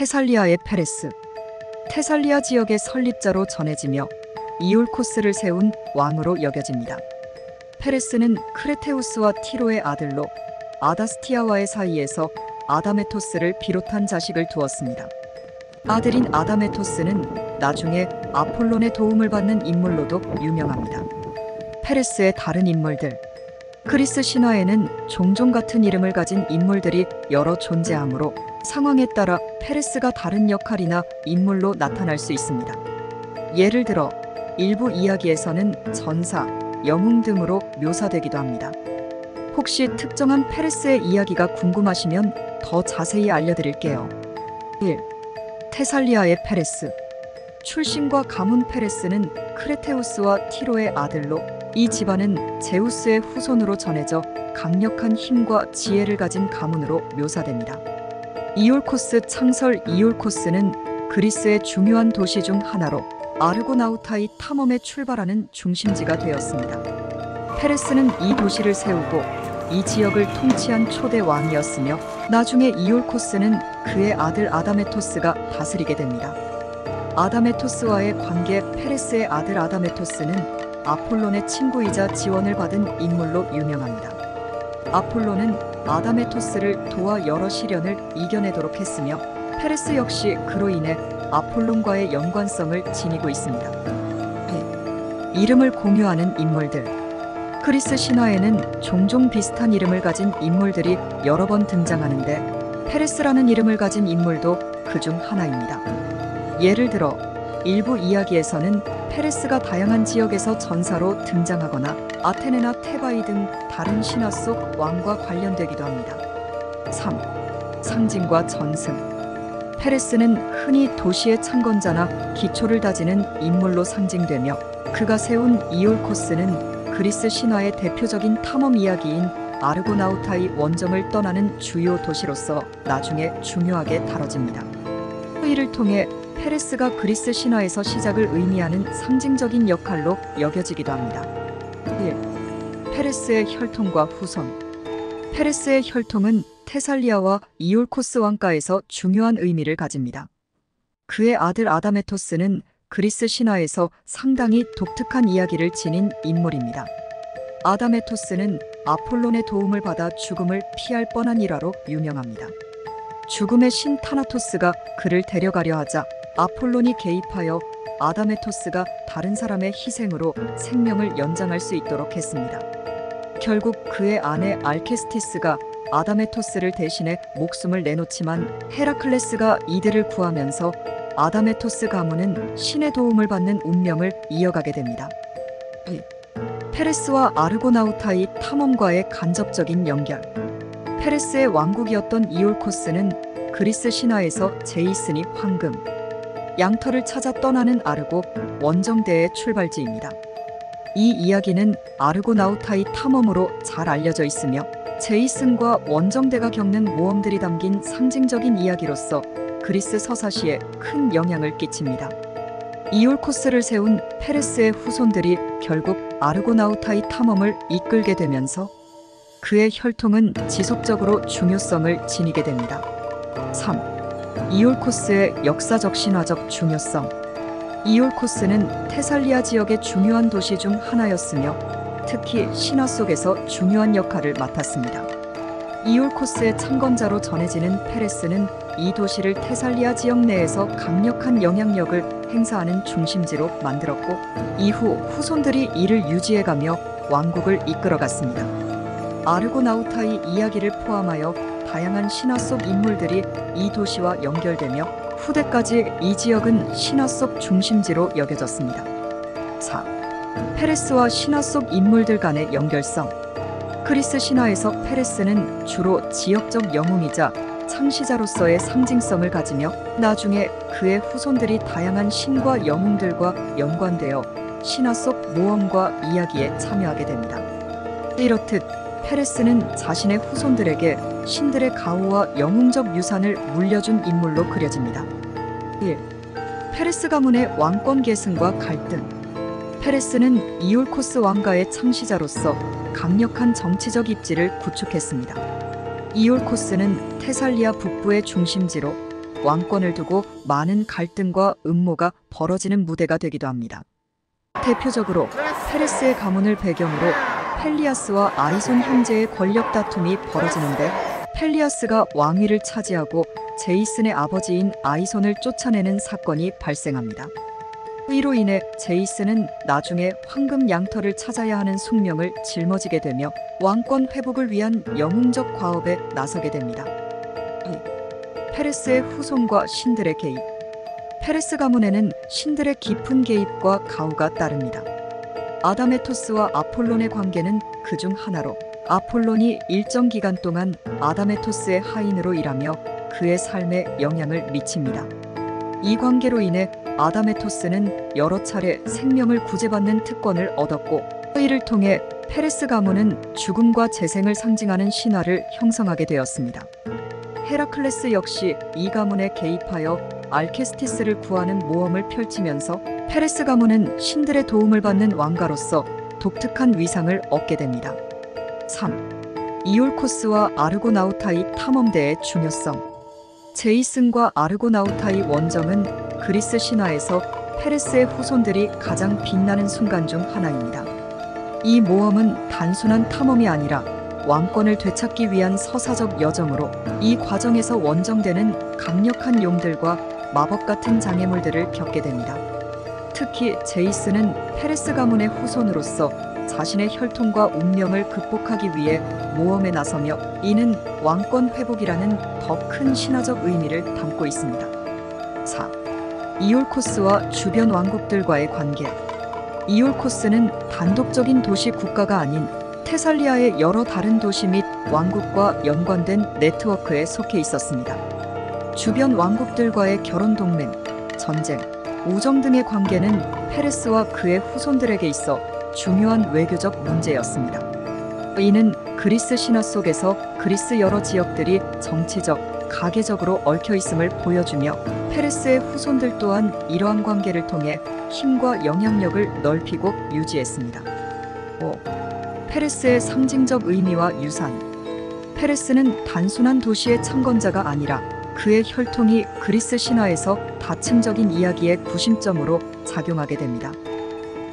테살리아의 페레스. 테살리아 지역의 설립자로 전해지며 이올코스를 세운 왕으로 여겨집니다. 페레스는 크레테우스와 티로의 아들로 아다스티아와의 사이에서 아다메토스를 비롯한 자식을 두었습니다. 아들인 아다메토스는 나중에 아폴론의 도움을 받는 인물로도 유명합니다. 페레스의 다른 인물들. 그리스 신화에는 종종 같은 이름을 가진 인물들이 여러 존재하므로 상황에 따라 페레스가 다른 역할이나 인물로 나타날 수 있습니다. 예를 들어 일부 이야기에서는 전사, 영웅 등으로 묘사되기도 합니다. 혹시 특정한 페레스의 이야기가 궁금하시면 더 자세히 알려드릴게요. 1. 테살리아의 페레스. 출신과 가문 페레스는 크레테우스와 티로의 아들로 이 집안은 제우스의 후손으로 전해져 강력한 힘과 지혜를 가진 가문으로 묘사됩니다. 이올코스 창설 이올코스는 그리스의 중요한 도시 중 하나로 아르고나우타이 탐험에 출발하는 중심지가 되었습니다. 페레스는 이 도시를 세우고 이 지역을 통치한 초대 왕이었으며 나중에 이올코스는 그의 아들 아다메토스가 다스리게 됩니다. 아다메토스와의 관계 페레스의 아들 아다메토스는 아폴론의 친구이자 지원을 받은 인물로 유명합니다. 아폴론은 아다메토스를 도와 여러 시련을 이겨내도록 했으며 페레스 역시 그로 인해 아폴론과의 연관성을 지니고 있습니다. 네. 이름을 공유하는 인물들. 그리스 신화에는 종종 비슷한 이름을 가진 인물들이 여러 번 등장하는데 페레스라는 이름을 가진 인물도 그 중 하나입니다. 예를 들어 일부 이야기에서는 페레스가 다양한 지역에서 전사로 등장하거나 아테네나 테바이 등 다른 신화 속 왕과 관련되기도 합니다. 3. 상징과 전승. 페레스는 흔히 도시의 창건자나 기초를 다지는 인물로 상징되며 그가 세운 이올코스는 그리스 신화의 대표적인 탐험 이야기인 아르고나우타이 원정을 떠나는 주요 도시로서 나중에 중요하게 다뤄집니다. 이를 통해 페레스가 그리스 신화에서 시작을 의미하는 상징적인 역할로 여겨지기도 합니다. 1. 페레스의 혈통과 후손. 페레스의 혈통은 테살리아와 이올코스 왕가에서 중요한 의미를 가집니다. 그의 아들 아다메토스는 그리스 신화에서 상당히 독특한 이야기를 지닌 인물입니다. 아다메토스는 아폴론의 도움을 받아 죽음을 피할 뻔한 일화로 유명합니다. 죽음의 신 타나토스가 그를 데려가려 하자 아폴론이 개입하여 아다메토스가 다른 사람의 희생으로 생명을 연장할 수 있도록 했습니다. 결국 그의 아내 알케스티스가 아다메토스를 대신해 목숨을 내놓지만 헤라클레스가 이들을 구하면서 아다메토스 가문은 신의 도움을 받는 운명을 이어가게 됩니다. 페레스와 아르고나우타의 탐험과의 간접적인 연결. 페레스의 왕국이었던 이올코스는 그리스 신화에서 제이슨이 황금, 양털을 찾아 떠나는 아르고 원정대의 출발지입니다. 이 이야기는 아르고나우타의 탐험으로 잘 알려져 있으며 제이슨과 원정대가 겪는 모험들이 담긴 상징적인 이야기로서 그리스 서사시에 큰 영향을 끼칩니다. 이올 코스를 세운 페레스의 후손들이 결국 아르고나우타의 탐험을 이끌게 되면서 그의 혈통은 지속적으로 중요성을 지니게 됩니다. 3. 이올 코스의 역사적 신화적 중요성. 이올코스는 테살리아 지역의 중요한 도시 중 하나였으며 특히 신화 속에서 중요한 역할을 맡았습니다. 이올코스의 창건자로 전해지는 페레스는 이 도시를 테살리아 지역 내에서 강력한 영향력을 행사하는 중심지로 만들었고 이후 후손들이 이를 유지해가며 왕국을 이끌어갔습니다. 아르고나우타의 이야기를 포함하여 다양한 신화 속 인물들이 이 도시와 연결되며 후대까지 이 지역은 신화 속 중심지로 여겨졌습니다. 4. 페레스와 신화 속 인물들 간의 연결성. 그리스 신화에서 페레스는 주로 지역적 영웅이자 창시자로서의 상징성을 가지며 나중에 그의 후손들이 다양한 신과 영웅들과 연관되어 신화 속 모험과 이야기에 참여하게 됩니다. 이렇듯 페레스는 자신의 후손들에게 신들의 가호와 영웅적 유산을 물려준 인물로 그려집니다. 1. 페레스 가문의 왕권 계승과 갈등. 페레스는 이올코스 왕가의 창시자로서 강력한 정치적 입지를 구축했습니다. 이올코스는 테살리아 북부의 중심지로 왕권을 두고 많은 갈등과 음모가 벌어지는 무대가 되기도 합니다. 대표적으로 페레스의 가문을 배경으로 펠리아스와 아이손 형제의 권력 다툼이 벌어지는데 펠리아스가 왕위를 차지하고 제이슨의 아버지인 아이손을 쫓아내는 사건이 발생합니다. 이로 인해 제이슨은 나중에 황금 양털을 찾아야 하는 숙명을 짊어지게 되며 왕권 회복을 위한 영웅적 과업에 나서게 됩니다. 이, 페레스의 후손과 신들의 개입 페레스 가문에는 신들의 깊은 개입과 가호가 따릅니다. 아다메토스와 아폴론의 관계는 그 중 하나로 아폴론이 일정 기간 동안 아다메토스의 하인으로 일하며 그의 삶에 영향을 미칩니다. 이 관계로 인해 아다메토스는 여러 차례 생명을 구제받는 특권을 얻었고 이를 통해 페레스 가문은 죽음과 재생을 상징하는 신화를 형성하게 되었습니다. 헤라클레스 역시 이 가문에 개입하여 알케스티스를 구하는 모험을 펼치면서 페레스 가문은 신들의 도움을 받는 왕가로서 독특한 위상을 얻게 됩니다. 3. 이올코스와 아르고나우타이 탐험대의 중요성 제이슨과 아르고나우타이 원정은 그리스 신화에서 페레스의 후손들이 가장 빛나는 순간 중 하나입니다. 이 모험은 단순한 탐험이 아니라 왕권을 되찾기 위한 서사적 여정으로 이 과정에서 원정대는 강력한 용들과 마법 같은 장애물들을 겪게 됩니다. 특히 제이슨은 페레스 가문의 후손으로서 자신의 혈통과 운명을 극복하기 위해 모험에 나서며 이는 왕권 회복이라는 더 큰 신화적 의미를 담고 있습니다. 4. 이올코스와 주변 왕국들과의 관계 이올코스는 단독적인 도시 국가가 아닌 테살리아의 여러 다른 도시 및 왕국과 연관된 네트워크에 속해 있었습니다. 주변 왕국들과의 결혼 동맹, 전쟁, 우정 등의 관계는 페레스와 그의 후손들에게 있어 중요한 외교적 문제였습니다. 이는 그리스 신화 속에서 그리스 여러 지역들이 정치적, 가계적으로 얽혀 있음을 보여주며 페레스의 후손들 또한 이러한 관계를 통해 힘과 영향력을 넓히고 유지했습니다. 5. 페레스의 상징적 의미와 유산. 페레스는 단순한 도시의 창건자가 아니라 그의 혈통이 그리스 신화에서 다층적인 이야기의 구심점으로 작용하게 됩니다.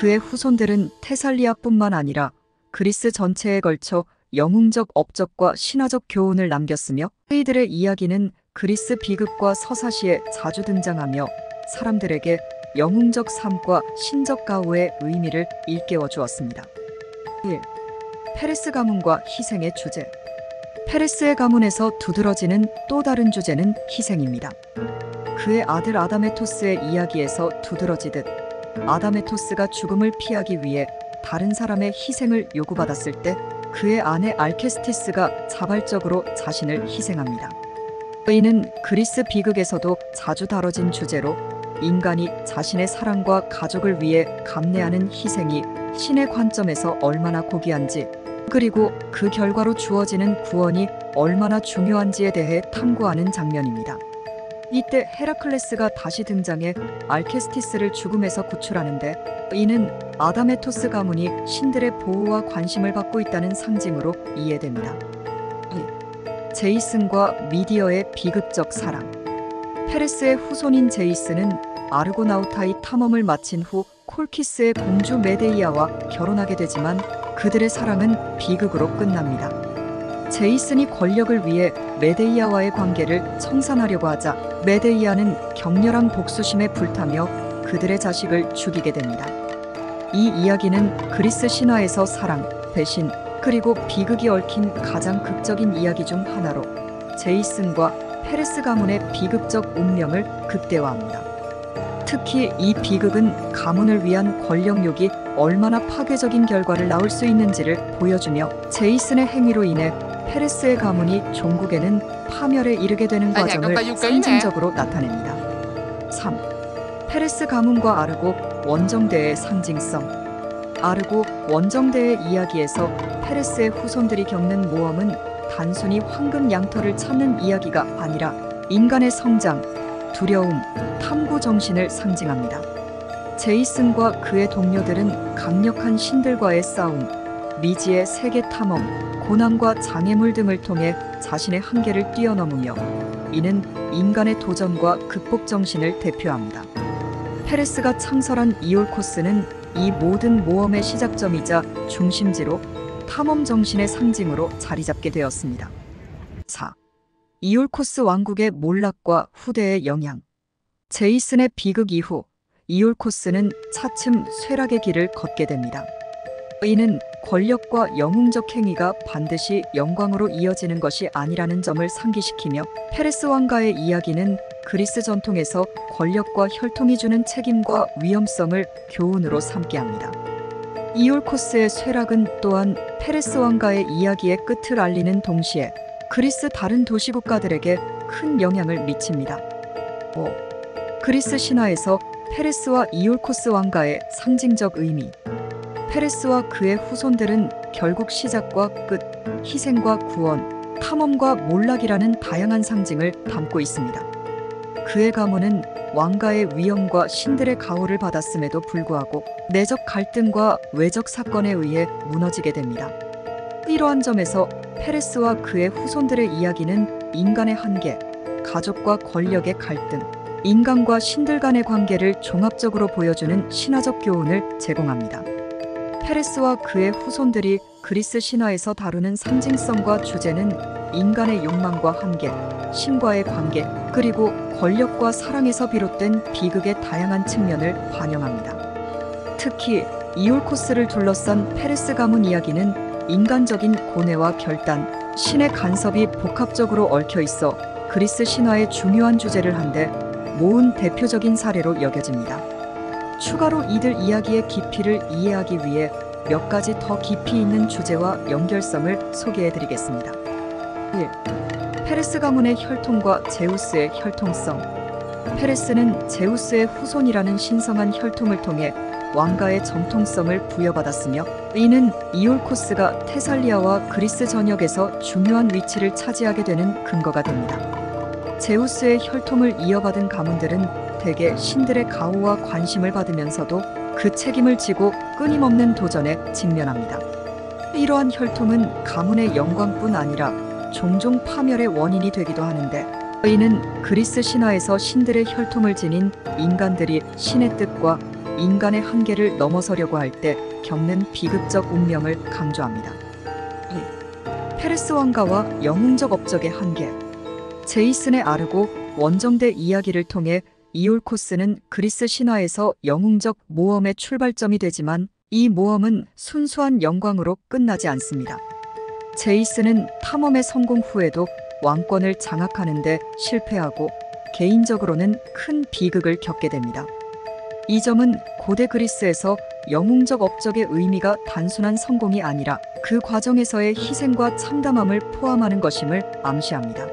그의 후손들은 테살리아뿐만 아니라 그리스 전체에 걸쳐 영웅적 업적과 신화적 교훈을 남겼으며 그이들의 이야기는 그리스 비극과 서사시에 자주 등장하며 사람들에게 영웅적 삶과 신적 가호의 의미를 일깨워 주었습니다. 1. 페레스 가문과 희생의 주제 페레스의 가문에서 두드러지는 또 다른 주제는 희생입니다. 그의 아들 아다메토스의 이야기에서 두드러지듯 아다메토스가 죽음을 피하기 위해 다른 사람의 희생을 요구받았을 때 그의 아내 알케스티스가 자발적으로 자신을 희생합니다. 이는 그리스 비극에서도 자주 다뤄진 주제로 인간이 자신의 사랑과 가족을 위해 감내하는 희생이 신의 관점에서 얼마나 고귀한지 그리고 그 결과로 주어지는 구원이 얼마나 중요한지에 대해 탐구하는 장면입니다. 이때 헤라클레스가 다시 등장해 알케스티스를 죽음에서 구출하는데 이는 아다메토스 가문이 신들의 보호와 관심을 받고 있다는 상징으로 이해됩니다. 2. 제이슨과 메데이아의 비극적 사랑 페레스의 후손인 제이슨은 아르고나우타이 탐험을 마친 후 콜키스의 공주 메데이아와 결혼하게 되지만 그들의 사랑은 비극으로 끝납니다. 제이슨이 권력을 위해 메데이아와의 관계를 청산하려고 하자 메데이아는 격렬한 복수심에 불타며 그들의 자식을 죽이게 됩니다. 이 이야기는 그리스 신화에서 사랑, 배신, 그리고 비극이 얽힌 가장 극적인 이야기 중 하나로 제이슨과 페레스 가문의 비극적 운명을 극대화합니다. 특히 이 비극은 가문을 위한 권력욕이 얼마나 파괴적인 결과를 낳을 수 있는지를 보여주며 제이슨의 행위로 인해 페레스의 가문이 종국에는 파멸에 이르게 되는 아니, 과정을 육각이네. 상징적으로 나타냅니다. 3. 페레스 가문과 아르고 원정대의 상징성 아르고 원정대의 이야기에서 페레스의 후손들이 겪는 모험은 단순히 황금 양털을 찾는 이야기가 아니라 인간의 성장, 두려움, 탐구 정신을 상징합니다. 제이슨과 그의 동료들은 강력한 신들과의 싸움, 미지의 세계 탐험, 고난과 장애물 등을 통해 자신의 한계를 뛰어넘으며 이는 인간의 도전과 극복 정신을 대표합니다. 페레스가 창설한 이올 코스는 이 모든 모험의 시작점이자 중심지로 탐험 정신의 상징으로 자리 잡게 되었습니다. 4. 이올 코스 왕국의 몰락과 후대의 영향. 제이슨의 비극 이후 이올 코스는 차츰 쇠락의 길을 걷게 됩니다. 이는 권력과 영웅적 행위가 반드시 영광으로 이어지는 것이 아니라는 점을 상기시키며 페레스 왕가의 이야기는 그리스 전통에서 권력과 혈통이 주는 책임과 위험성을 교훈으로 삼게 합니다. 이올코스의 쇠락은 또한 페레스 왕가의 이야기의 끝을 알리는 동시에 그리스 다른 도시 국가들에게 큰 영향을 미칩니다. 5. 그리스 신화에서 페레스와 이올코스 왕가의 상징적 의미 페레스와 그의 후손들은 결국 시작과 끝, 희생과 구원, 탐험과 몰락이라는 다양한 상징을 담고 있습니다. 그의 가문은 왕가의 위엄과 신들의 가호를 받았음에도 불구하고 내적 갈등과 외적 사건에 의해 무너지게 됩니다. 이러한 점에서 페레스와 그의 후손들의 이야기는 인간의 한계, 가족과 권력의 갈등, 인간과 신들 간의 관계를 종합적으로 보여주는 신화적 교훈을 제공합니다. 페레스와 그의 후손들이 그리스 신화에서 다루는 상징성과 주제는 인간의 욕망과 한계, 신과의 관계, 그리고 권력과 사랑에서 비롯된 비극의 다양한 측면을 반영합니다. 특히 이올코스를 둘러싼 페레스 가문 이야기는 인간적인 고뇌와 결단, 신의 간섭이 복합적으로 얽혀 있어 그리스 신화의 중요한 주제를 한데 모은 대표적인 사례로 여겨집니다. 추가로 이들 이야기의 깊이를 이해하기 위해 몇 가지 더 깊이 있는 주제와 연결성을 소개해 드리겠습니다. 1. 페레스 가문의 혈통과 제우스의 혈통성. 페레스는 제우스의 후손이라는 신성한 혈통을 통해 왕가의 정통성을 부여받았으며 이는 이올코스가 테살리아와 그리스 전역에서 중요한 위치를 차지하게 되는 근거가 됩니다. 제우스의 혈통을 이어받은 가문들은 대개 신들의 가호와 관심을 받으면서도 그 책임을 지고 끊임없는 도전에 직면합니다. 이러한 혈통은 가문의 영광뿐 아니라 종종 파멸의 원인이 되기도 하는데 이는 그리스 신화에서 신들의 혈통을 지닌 인간들이 신의 뜻과 인간의 한계를 넘어서려고 할 때 겪는 비극적 운명을 강조합니다. 2. 페르스 왕가와 영웅적 업적의 한계 제이슨의 아르고 원정대 이야기를 통해 이올코스는 그리스 신화에서 영웅적 모험의 출발점이 되지만 이 모험은 순수한 영광으로 끝나지 않습니다. 제이슨은 탐험의 성공 후에도 왕권을 장악하는데 실패하고 개인적으로는 큰 비극을 겪게 됩니다. 이 점은 고대 그리스에서 영웅적 업적의 의미가 단순한 성공이 아니라 그 과정에서의 희생과 참담함을 포함하는 것임을 암시합니다.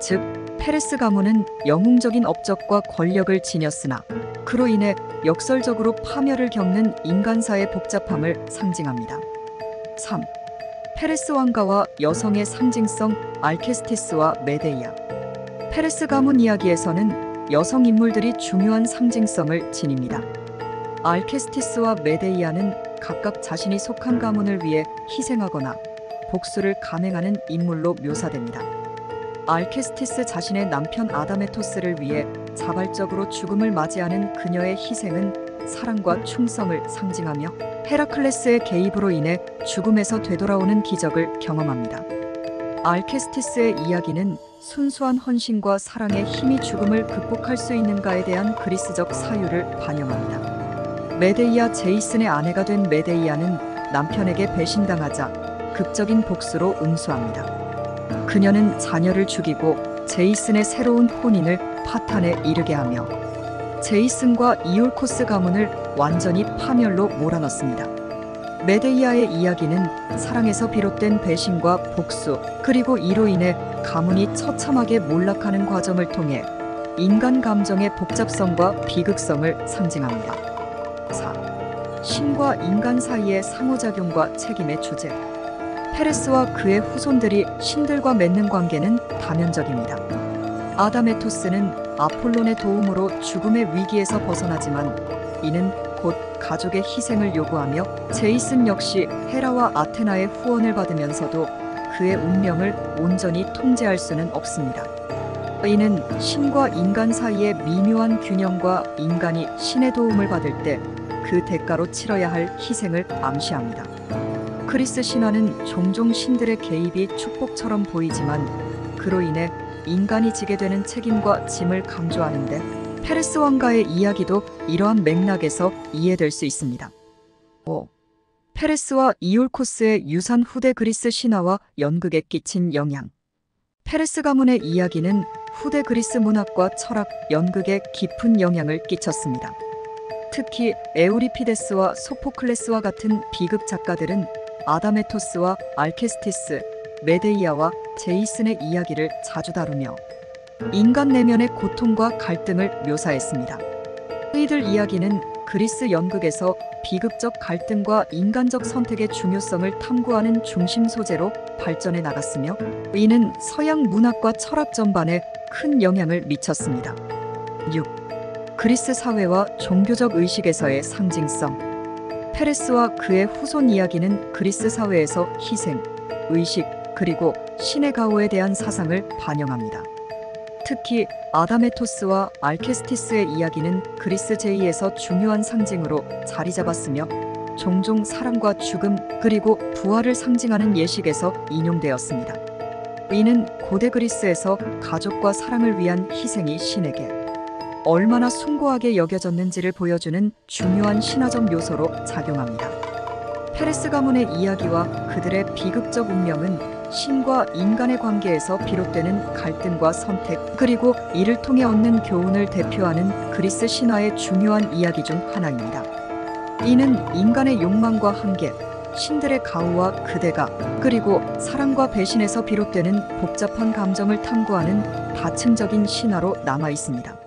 즉, 페레스 가문은 영웅적인 업적과 권력을 지녔으나 그로 인해 역설적으로 파멸을 겪는 인간사의 복잡함을 상징합니다. 3. 페레스 왕가와 여성의 상징성 알케스티스와 메데이아. 페레스 가문 이야기에서는 여성 인물들이 중요한 상징성을 지닙니다. 알케스티스와 메데이아는 각각 자신이 속한 가문을 위해 희생하거나 복수를 감행하는 인물로 묘사됩니다. 알케스티스 자신의 남편 아다메토스를 위해 자발적으로 죽음을 맞이하는 그녀의 희생은 사랑과 충성을 상징하며 헤라클레스의 개입으로 인해 죽음에서 되돌아오는 기적을 경험합니다. 알케스티스의 이야기는 순수한 헌신과 사랑의 힘이 죽음을 극복할 수 있는가에 대한 그리스적 사유를 반영합니다. 메데이아 제이슨의 아내가 된 메데이아는 남편에게 배신당하자 극적인 복수로 응수합니다. 그녀는 자녀를 죽이고 제이슨의 새로운 혼인을 파탄에 이르게 하며 제이슨과 이올코스 가문을 완전히 파멸로 몰아넣습니다. 메데이아의 이야기는 사랑에서 비롯된 배신과 복수, 그리고 이로 인해 가문이 처참하게 몰락하는 과정을 통해 인간 감정의 복잡성과 비극성을 상징합니다. 4. 신과 인간 사이의 상호작용과 책임의 주제. 페레스와 그의 후손들이 신들과 맺는 관계는 다면적입니다. 아다메토스는 아폴론의 도움으로 죽음의 위기에서 벗어나지만 이는 곧 가족의 희생을 요구하며 제이슨 역시 헤라와 아테나의 후원을 받으면서도 그의 운명을 온전히 통제할 수는 없습니다. 이는 신과 인간 사이의 미묘한 균형과 인간이 신의 도움을 받을 때 그 대가로 치러야 할 희생을 암시합니다. 그리스 신화는 종종 신들의 개입이 축복처럼 보이지만 그로 인해 인간이 지게 되는 책임과 짐을 강조하는데 페르스 왕가의 이야기도 이러한 맥락에서 이해될 수 있습니다. 5. 페레스와 이올코스의 유산 후대 그리스 신화와 연극에 끼친 영향. 페레스 가문의 이야기는 후대 그리스 문학과 철학, 연극에 깊은 영향을 끼쳤습니다. 특히 에우리피데스와 소포클레스와 같은 비극 작가들은 아다메토스와 알케스티스, 메데이아와 제이슨의 이야기를 자주 다루며 인간 내면의 고통과 갈등을 묘사했습니다. 이들 이야기는 그리스 연극에서 비극적 갈등과 인간적 선택의 중요성을 탐구하는 중심 소재로 발전해 나갔으며 이는 서양 문학과 철학 전반에 큰 영향을 미쳤습니다. 6. 그리스 사회와 종교적 의식에서의 상징성 페레스와 그의 후손 이야기는 그리스 사회에서 희생, 의식, 그리고 신의 가호에 대한 사상을 반영합니다. 특히 아다메토스와 알케스티스의 이야기는 그리스 제2에서 중요한 상징으로 자리 잡았으며 종종 사랑과 죽음 그리고 부활을 상징하는 예식에서 인용되었습니다. 이는 고대 그리스에서 가족과 사랑을 위한 희생이 신에게 얼마나 숭고하게 여겨졌는지를 보여주는 중요한 신화적 요소로 작용합니다. 페레스 가문의 이야기와 그들의 비극적 운명은 신과 인간의 관계에서 비롯되는 갈등과 선택, 그리고 이를 통해 얻는 교훈을 대표하는 그리스 신화의 중요한 이야기 중 하나입니다. 이는 인간의 욕망과 한계, 신들의 가호와 그대가, 그리고 사랑과 배신에서 비롯되는 복잡한 감정을 탐구하는 다층적인 신화로 남아 있습니다.